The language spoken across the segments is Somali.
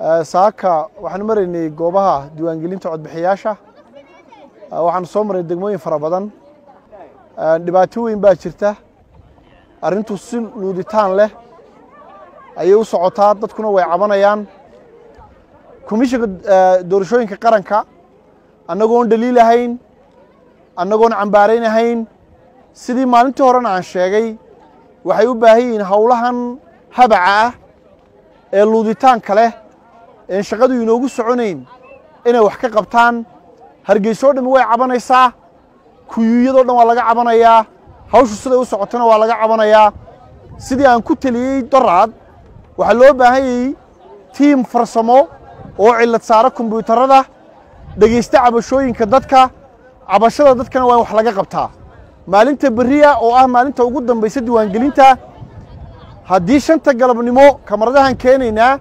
saaka waxaanu maraynay goobaha diiwaangelinta codbixiyaasha. Waxaanu soo marnay degmooyin fara badan. Dhibaato weyn baa jirta. Arrintu si luuditaan leh ayay u socotaa dadkuna way cabanayaan. Komishinka doorashooyinka qaranka annagoon dhaliilahayn annagoon cambaaraynahayn sidii maalintii horena aan sheegay waxay u baahan yihiin howlahan habaca ah ee luuditaanka leh een shaqadu inoogu soconayn. Inay wax ka qabtaan. Hargeysoo dhammi way cabanaysaa. Kuyuuyadoo dhan waa laga cabanayaa. Hawshu siday u socotona waa laga cabanayaa. Sidii aan ku teliyey doraad waxaa loo baahan yayey tiim farsamo oo cillad saara kombyuutarada dhegaysta cabashooyinka dadka cabashada dadkana waa in wax laga qabtaa. Maalinta beriya oo ah maalinta ugu dambaysa diiwaangelinta haddii shanta galabnimo kamaradahan keenaynaa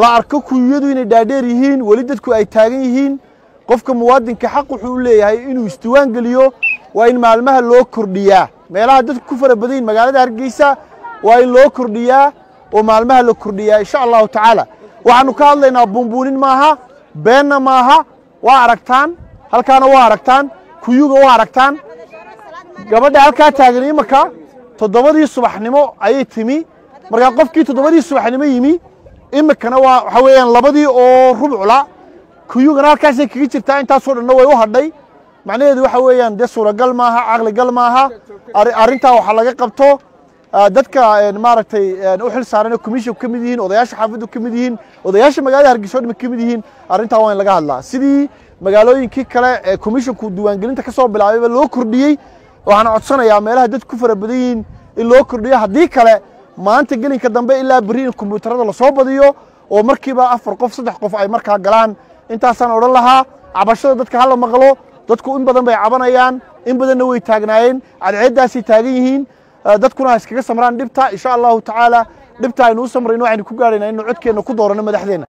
la arko kuyuyadu inay dhaadheer yihiin weli dadku ay taagan yihiin. Qofka muwaadinka xaq wuxuu u leeyahay inuu isdiiwaan geliyo waa in maalmaha loo kordhiyaa. Meelaha dadku ku fara badan yihiin magaalada hargeysa waa in loo kordhiyaa oo maalmaha la kordhiyaa insha allahu tacaala. Waxaanu ka hadlaynaa buunbuunin maaha beenna maaha waa aragtaan. Halkaana waa aragtaan kuyuga waa aragtaan. Gabadha halkaa taagan imaka toddobadii subaxnimo ayay timi. Markaa qofkii toddobadii subaxnimo yimi imikana waa waxaa weeyaan labadii oo rubcula kuyugana halkaasay kaga jirtaa intaasoo dhanna way u hadhay. Macnaheedu waxa weeyaan dee suuragal maaha caqligal maaha arrintaa waxa laga qabto. Dadka maaragtay u xil saaran commissionku ka mid yihiin odayaasha xaafaddu ka mid yihiin odayaasha magaalada hargeysa o dhami ka mid yihiin arrintaa waa in laga hadlaa. Sidii magaalooyinkii kale ee commissionku diiwaangelinta ka soo bilaabayba loo kordhiyey waxaan codsanayaa meelaha dadku ku fara badan yihiin in loo kordhiyo. Haddii kale maanta gelinka dambe ilaa berri in kombyuutarada la soo badiyo oo markiiba afar qof saddex qof ay markaa galaan. Intaasaan odhan lahaa cabashada dadka hala maqlo dadku in badan bay cabanayaan in badanna way taagnaayeen cadceeddaasay taagan yihiin. Dadkuna ha iskaga samraan dhibta insha allahu tacaala dhibta aynu u samrayno waxaynu ku gaadhaynaa innu codkeenna ku dooranno madaxdeenna